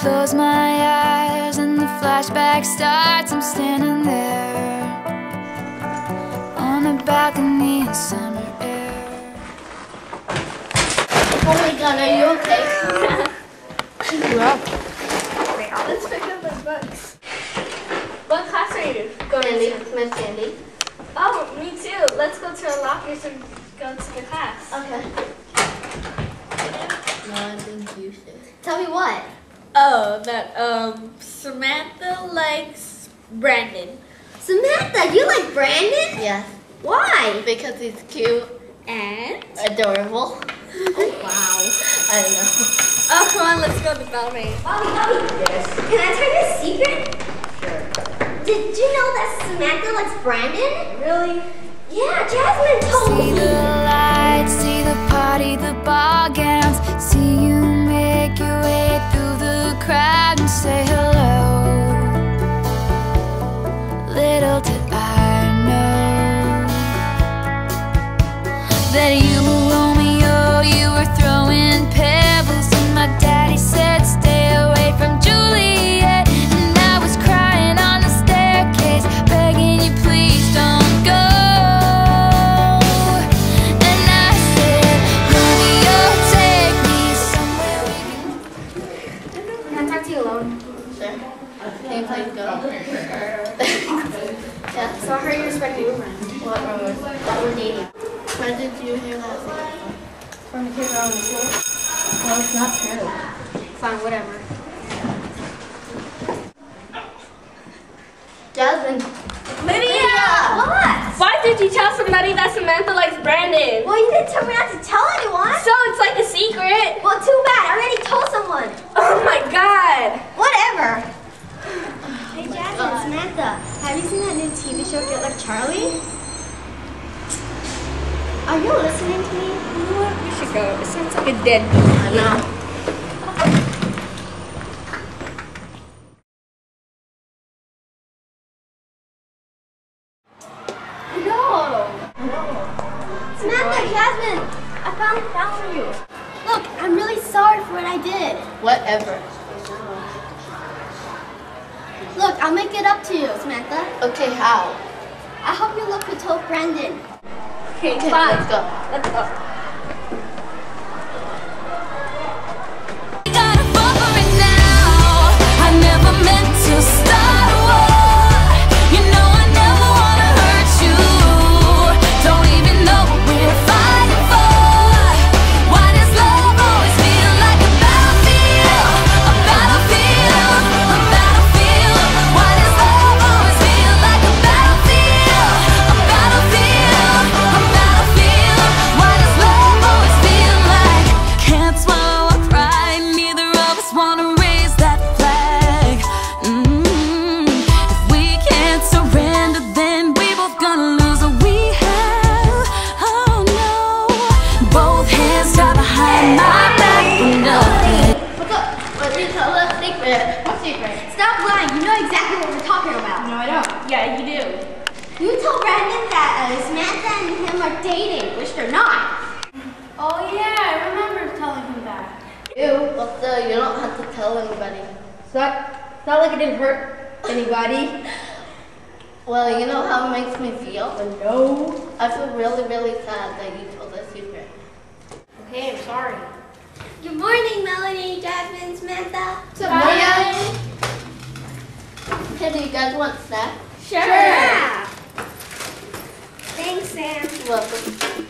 close my eyes and the flashback starts. I'm standing there on a balcony in summer Oh my god, are you okay? Let's pick up the books. What class are you going Sandy, to? Miss Sandy. Oh, me too. Let's go to our lockers and go to the class. Okay. No, I think you should. Tell me what? Oh, that um Samantha likes Brandon. Samantha, you like Brandon? Yes. Why? Because he's cute, And adorable. Oh wow. I don't know. oh come on, let's go to the ballet. Bobby, Bobby. Yes. Can I tell you a secret? Sure. Did you know that Samantha likes Brandon? Really? Yeah, Jasmine told See me. the lights, see the party, the ball gowns. See you make your way through the crowd and say hello. You alone? Sure. Can you please go? Oh, yeah. So I heard you're expecting a friend. What rumors? That we're dating. Where did you hear that? From the kids around the school. Well, it's not true. Fine, whatever. Jasmine. Did you tell somebody that Samantha likes Brandon? Well, you didn't tell me not to tell anyone. So it's like a secret. Well, too bad. I already told someone. Oh my god. Whatever. Hey, Jasmine, Samantha, have you seen that new TV show, Good Luck Charlie? Are you listening to me? You know what? We should go. It sounds like a dead I know. No. Samantha, Jasmine, I found found you. Look, I'm really sorry for what I did. Whatever. Look, I'll make it up to you, Samantha. Okay, how? I hope you look who told Brandon. Okay, Okay, fine. let's go. Let's go. Know exactly what we're talking about. No, I don't. Yeah, you do. You told Brandon that uh, Samantha and him are dating, which they're not. Oh yeah, I remember telling him that. Ew. Well, still, you don't have to tell anybody. It's not, it's not like it didn't hurt anybody. Well, you know how it makes me feel? No. I feel really, really sad that you told us secret. Okay, I'm sorry. Good morning, Melanie, Jasmine, Samantha. Bye. Okay, do you guys want snacks? Sure. Yeah. Thanks, Sam. You're welcome.